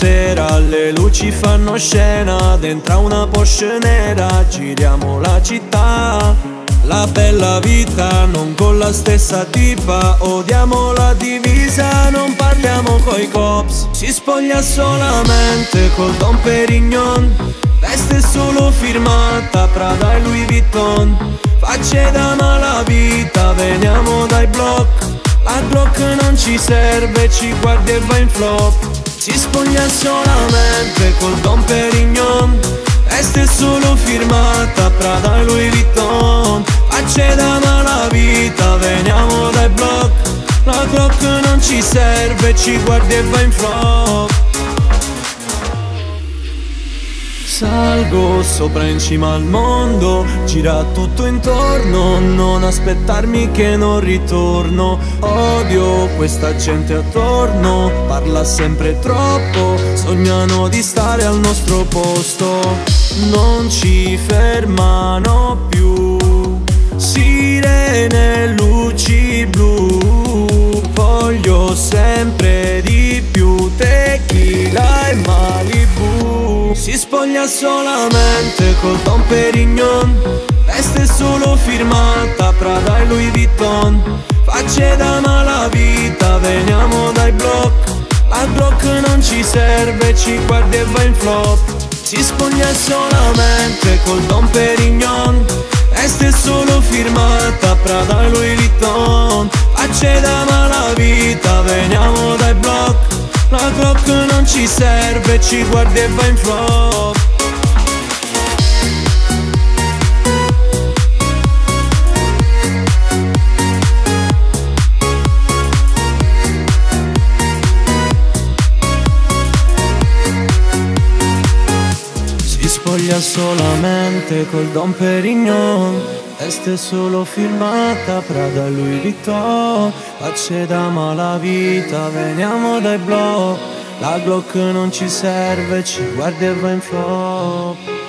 sera le luci fanno scena Dentro una Porsche nera giriamo la città. La bella vita non con la stessa tipa Odiamo la divisa, non parliamo coi cops. Si spoglia solamente col Don Perignon Veste solo firmata Prada e Louis Vuitton. Facce da malavita, veniamo dai block. La Glock non ci serve, ci guardi e va in flop Si spoglia solamente col Don Perignon. Veste solo firmata, Prada e Louis Vuitton. Facce da malavita, veniamo dai block. La Glock non ci serve, ci guardi e va in flop Salgo sopra in cima al mondo, gira tutto intorno, non aspettarmi che non ritorno. Odio questa gente attorno, parla sempre troppo, sognano di stare al nostro posto. Non ci fermano più, sirene, luci blu, voglio sempre di più tequila e Malibu. Si spoglia solamente col Don Perignon. Veste solo firmata Prada e Louis Vuitton. Facce da malavita, veniamo dai block La Glock non ci serve, ci guardi e va in flop. Si spoglia solamente col Don Perignon. Veste solo firmata Prada e Louis Vuitton. Facce da malavita, veniamo dai block la Glock non ci serve, ci guardi e va in flop Si spoglia solamente col Don Perignon. Veste solo firmata Prada Louis Vuitton. Facce da malavita, veniamo dai blog La Glock non ci serve, ci guardi e va in flop